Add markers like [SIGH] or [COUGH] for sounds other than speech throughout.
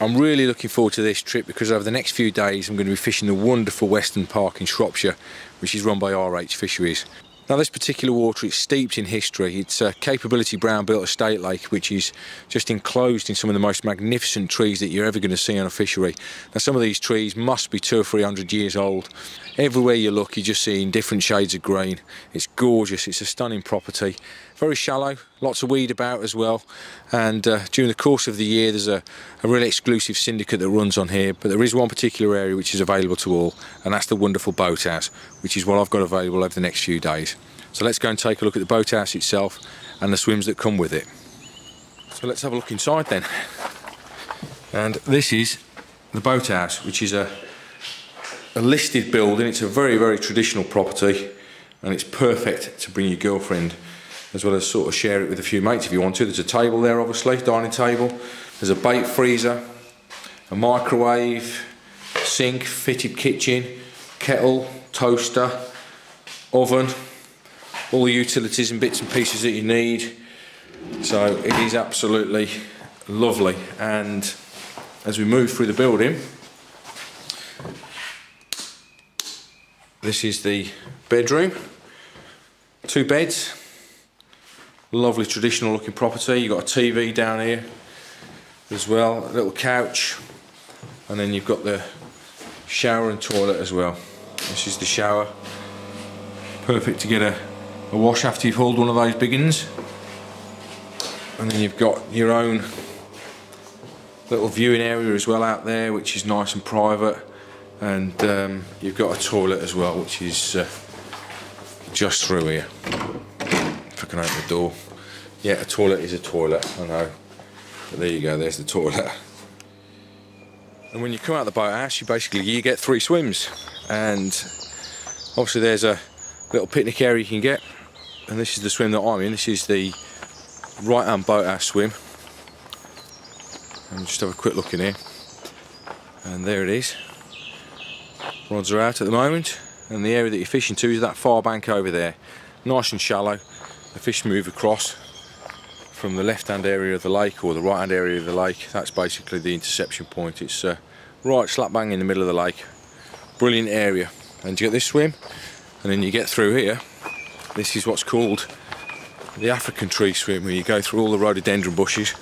I'm really looking forward to this trip because over the next few days I'm going to be fishing the wonderful Weston Park in Shropshire which is run by RH Fisheries. Now this particular water is steeped in history. It's a Capability Brown built estate lake which is just enclosed in some of the most magnificent trees that you're ever going to see on a fishery. Now some of these trees must be two or three hundred years old. Everywhere you look you're just seeing different shades of green. It's gorgeous, it's a stunning property. Very shallow, lots of weed about as well and uh, during the course of the year there's a, a really exclusive syndicate that runs on here but there is one particular area which is available to all and that's the wonderful boathouse which is what I've got available over the next few days. So let's go and take a look at the boathouse itself and the swims that come with it. So let's have a look inside then. And this is the boathouse, which is a, a listed building. It's a very, very traditional property and it's perfect to bring your girlfriend as well as sort of share it with a few mates if you want to. There's a table there obviously, dining table. There's a bait freezer, a microwave, sink, fitted kitchen, kettle, toaster, oven, all the utilities and bits and pieces that you need. So it is absolutely lovely. And as we move through the building, this is the bedroom. Two beds. Lovely traditional looking property. You've got a TV down here as well, a little couch. And then you've got the shower and toilet as well. This is the shower. Perfect to get a, a wash after you've hauled one of those biggins. And then you've got your own little viewing area as well out there, which is nice and private. And um, you've got a toilet as well, which is uh, just through here. I can open the door. Yeah, a toilet is a toilet, I know. But there you go, there's the toilet. And when you come out the boathouse, you basically you get three swims. And obviously there's a little picnic area you can get. And this is the swim that I'm in. This is the right hand boat boathouse swim. And just have a quick look in here. And there it is. Rods are out at the moment. And the area that you're fishing to is that far bank over there. Nice and shallow. The fish move across from the left hand area of the lake or the right hand area of the lake. That's basically the interception point. It's uh, right slap bang in the middle of the lake. Brilliant area. And you get this swim and then you get through here. This is what's called the African tree swim where you go through all the rhododendron bushes.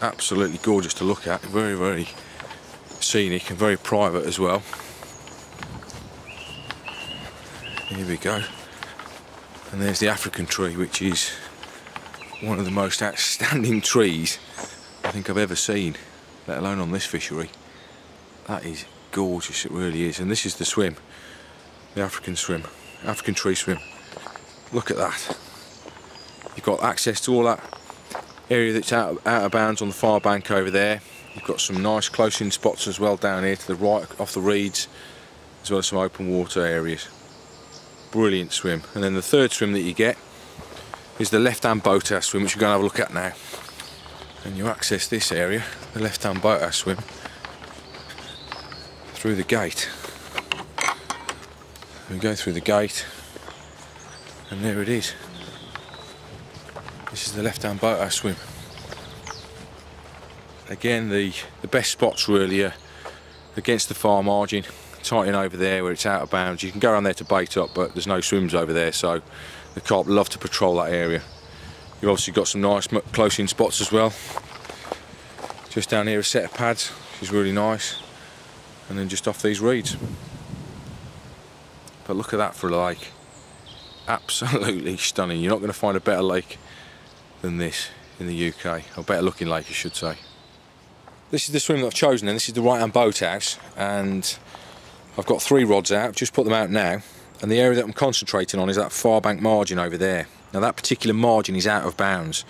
Absolutely gorgeous to look at. Very, very scenic and very private as well. Here we go. And there's the African tree, which is one of the most outstanding trees I think I've ever seen, let alone on this fishery. That is gorgeous, it really is. And this is the swim, the African swim, African tree swim. Look at that. You've got access to all that area that's out of, out of bounds on the far bank over there. You've got some nice close-in spots as well down here to the right off the reeds, as well as some open water areas. Brilliant swim. And then the third swim that you get is the left-hand boathouse swim, which we're going to have a look at now. And you access this area, the left-hand boathouse swim, through the gate. We go through the gate, and there it is. This is the left-hand boathouse swim. Again, the, the best spots really are against the far margin, tight in over there where it's out of bounds. You can go around there to bait up, but there's no swims over there, so the carp love to patrol that area. You've obviously got some nice close-in spots as well. Just down here a set of pads, which is really nice. And then just off these reeds. But look at that for a lake. Absolutely [LAUGHS] stunning. You're not going to find a better lake than this in the UK. Or better looking lake, I should say. This is the swim that I've chosen and this is the right hand boathouse and I've got three rods out, just put them out now and the area that I'm concentrating on is that far bank margin over there. Now that particular margin is out of bounds.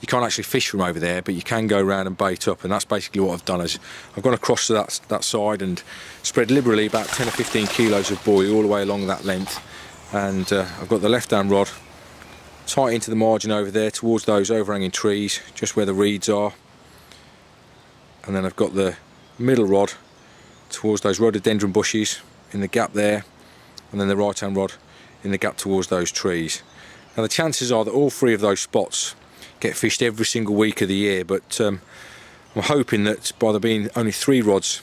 You can't actually fish from over there, but you can go around and bait up, and that's basically what I've done. Is I've gone across to that that side and spread liberally about 10 or 15 kilos of boilie all the way along that length, and uh, I've got the left-hand rod tight into the margin over there towards those overhanging trees, just where the reeds are, and then I've got the middle rod towards those rhododendron bushes in the gap there and then the right hand rod in the gap towards those trees. Now the chances are that all three of those spots get fished every single week of the year but um, I'm hoping that by there being only three rods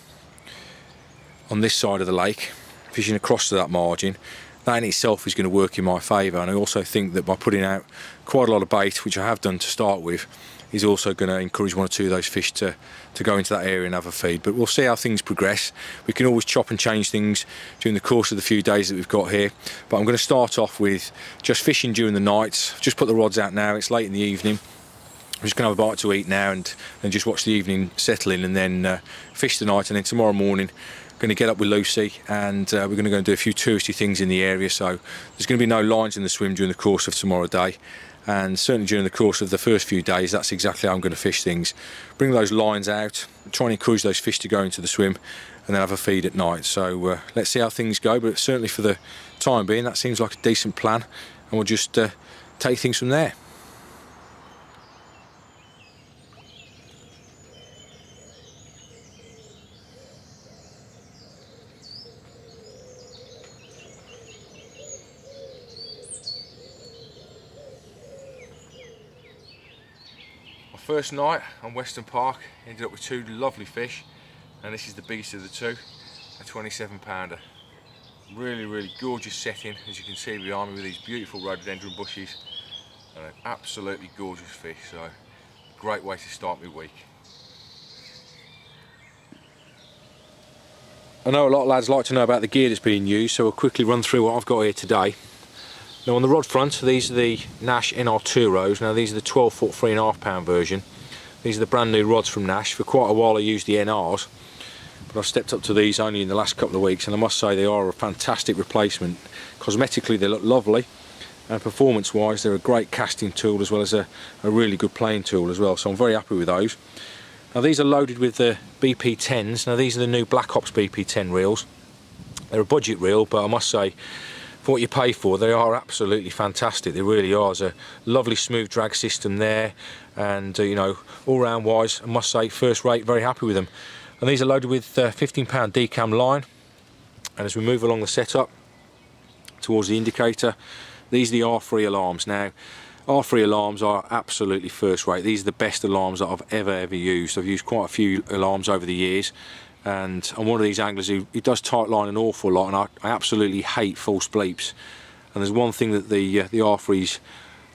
on this side of the lake, fishing across to that margin, that in itself is going to work in my favour and I also think that by putting out quite a lot of bait, which I have done to start with, is also going to encourage one or two of those fish to, to go into that area and have a feed. But we'll see how things progress. We can always chop and change things during the course of the few days that we've got here. But I'm going to start off with just fishing during the nights. just put the rods out now, it's late in the evening. I'm just going to have a bite to eat now and, and just watch the evening settle in and then uh, fish the night and then tomorrow morning going to get up with Lucy and uh, we're going to go and do a few touristy things in the area so there's going to be no lines in the swim during the course of tomorrow day and certainly during the course of the first few days that's exactly how I'm going to fish things. Bring those lines out try and encourage those fish to go into the swim and then have a feed at night. So uh, let's see how things go but certainly for the time being that seems like a decent plan and we'll just uh, take things from there first night on Weston Park ended up with two lovely fish and this is the biggest of the two a 27 pounder. Really really gorgeous setting as you can see behind me with these beautiful rhododendron bushes and an absolutely gorgeous fish so great way to start my week. I know a lot of lads like to know about the gear that's being used so we'll quickly run through what I've got here today now on the rod front, these are the Nash NR2ROs. Now these are the 12 foot 3.5 pound version. These are the brand new rods from Nash. For quite a while I used the NRs, but I've stepped up to these only in the last couple of weeks and I must say they are a fantastic replacement. Cosmetically they look lovely and performance wise they're a great casting tool as well as a, a really good playing tool as well. So I'm very happy with those. Now these are loaded with the BP10s. Now these are the new Black Ops BP10 reels. They're a budget reel but I must say for what you pay for they are absolutely fantastic. They really are. There's a lovely smooth drag system there and uh, you know all round wise I must say first rate very happy with them. And these are loaded with uh, 15 pound decam line. And as we move along the setup towards the indicator these are the R3 alarms. Now R3 alarms are absolutely first rate. These are the best alarms that I've ever ever used. I've used quite a few alarms over the years and I'm one of these anglers who, who does tight line an awful lot and I, I, absolutely hate false bleeps and there's one thing that the uh, the R3s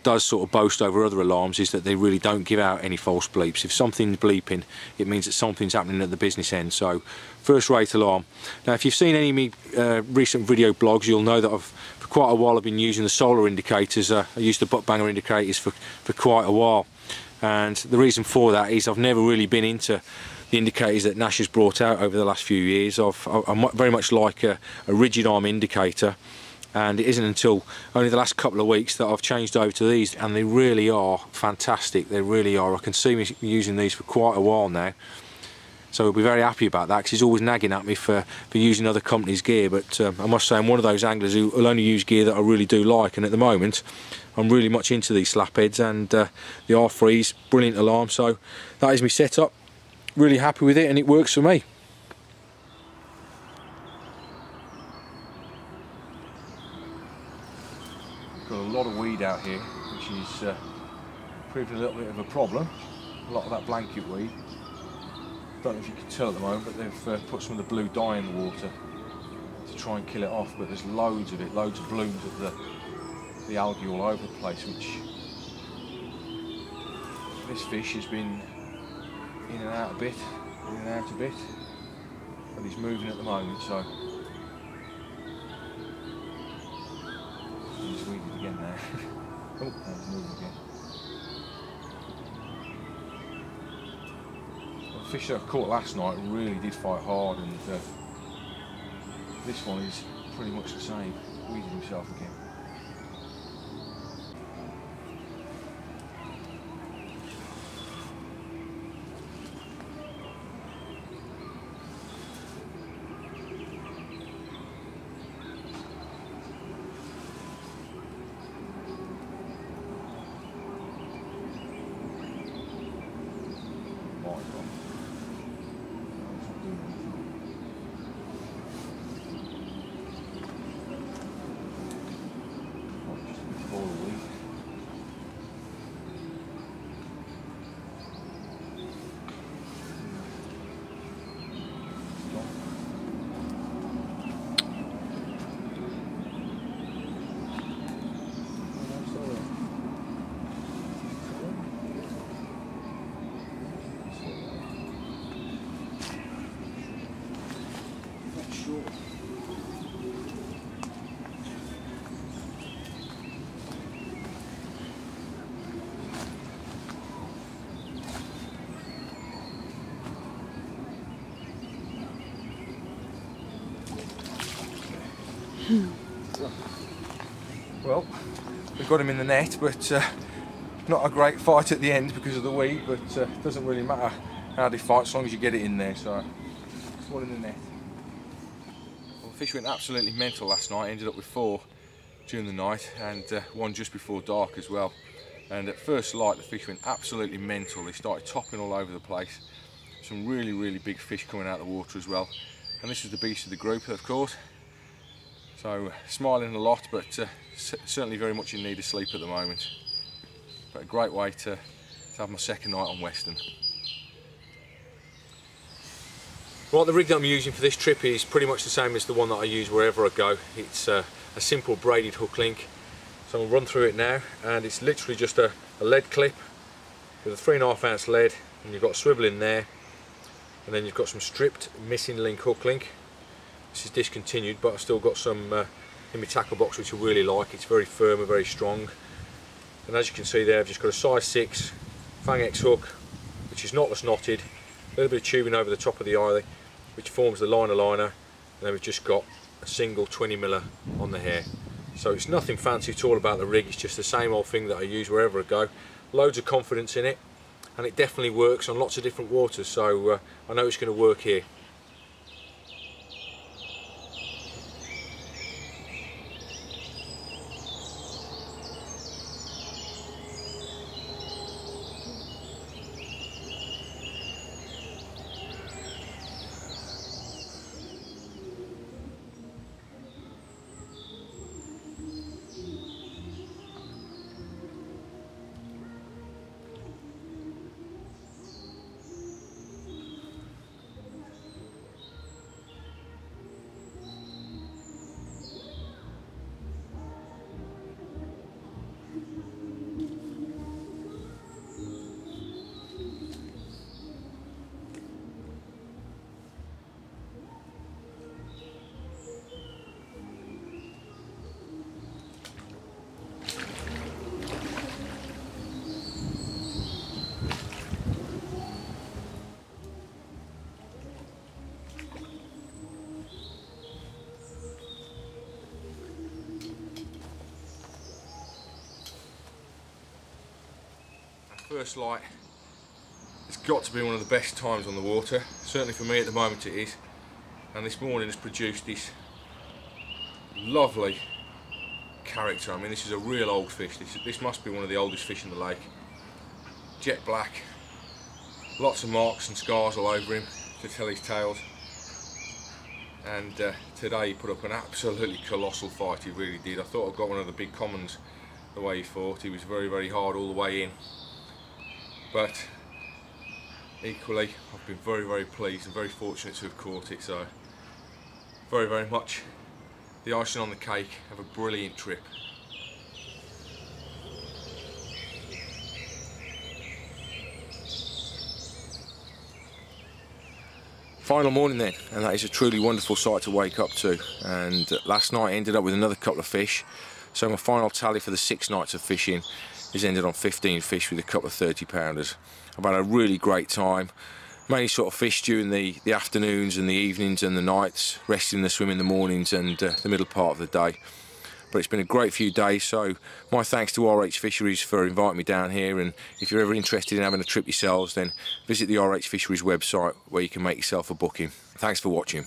does sort of boast over other alarms is that they really don't give out any false bleeps. If something's bleeping it means that something's happening at the business end so first rate alarm. Now if you've seen any of uh, recent video blogs you'll know that I've for quite a while I've been using the solar indicators. Uh, I used the butt banger indicators for, for quite a while and the reason for that is I've never really been into the indicators that Nash has brought out over the last few years. I've, I'm very much like a, a rigid arm indicator. And it isn't until only the last couple of weeks that I've changed over to these and they really are fantastic. They really are. I can see me using these for quite a while now. So I'll be very happy about that because he's always nagging at me for, for using other companies gear. But um, I must say I'm one of those anglers who will only use gear that I really do like. And at the moment I'm really much into these slapheads and uh, the R3's brilliant alarm. So that is my setup really happy with it and it works for me. Got a lot of weed out here which is uh, proved a little bit of a problem. A lot of that blanket weed. Don't know if you can tell at the moment but they've uh, put some of the blue dye in the water to try and kill it off but there's loads of it, loads of blooms of the, the algae all over the place which this fish has been in and out a bit, in and out a bit, but he's moving at the moment, so he's weeded again now. [LAUGHS] oh, he's moving again. the fish that I caught last night really did fight hard, and uh, this one is pretty much the same, weeded himself again. [SIGHS] Well, we got him in the net, but uh, not a great fight at the end because of the weed, but uh, it doesn't really matter how they fight as long as you get it in there, so it's one in the net. Well, the fish went absolutely mental last night, ended up with four during the night and uh, one just before dark as well. And at first light the fish went absolutely mental, they started topping all over the place. Some really, really big fish coming out of the water as well. And this was the beast of the group, of course. So smiling a lot, but uh, certainly very much in need of sleep at the moment. But a great way to, to have my second night on Weston. Right, the rig that I'm using for this trip is pretty much the same as the one that I use wherever I go. It's uh, a simple braided hook link. So I'll run through it now, and it's literally just a, a lead clip with a three and a half ounce lead, and you've got a swivel in there, and then you've got some stripped missing link hook link this is discontinued, but I've still got some uh, in my tackle box which I really like. It's very firm and very strong. And as you can see there, I've just got a size 6 Fang X hook, which is knotless knotted, a little bit of tubing over the top of the eye, which forms the liner liner, and then we've just got a single 20 miller on the hair. So it's nothing fancy at all about the rig, it's just the same old thing that I use wherever I go. Loads of confidence in it, and it definitely works on lots of different waters, so uh, I know it's going to work here. First light it's got to be one of the best times on the water. Certainly for me at the moment it is. And this morning has produced this lovely character. I mean this is a real old fish. This, this must be one of the oldest fish in the lake. Jet black. Lots of marks and scars all over him to tell his tales. And uh, today he put up an absolutely colossal fight. He really did. I thought I got one of the big commons the way he fought. He was very very hard all the way in but equally I've been very very pleased and very fortunate to have caught it so very very much the icing on the cake. Have a brilliant trip. Final morning then and that is a truly wonderful sight to wake up to. And last night I ended up with another couple of fish so my final tally for the six nights of fishing has ended on 15 fish with a couple of 30 pounders. I've had a really great time. Mainly sort of fish during the, the afternoons and the evenings and the nights, resting in the swim in the mornings and uh, the middle part of the day. But it's been a great few days, so my thanks to RH Fisheries for inviting me down here. And if you're ever interested in having a trip yourselves, then visit the RH Fisheries website where you can make yourself a booking. Thanks for watching.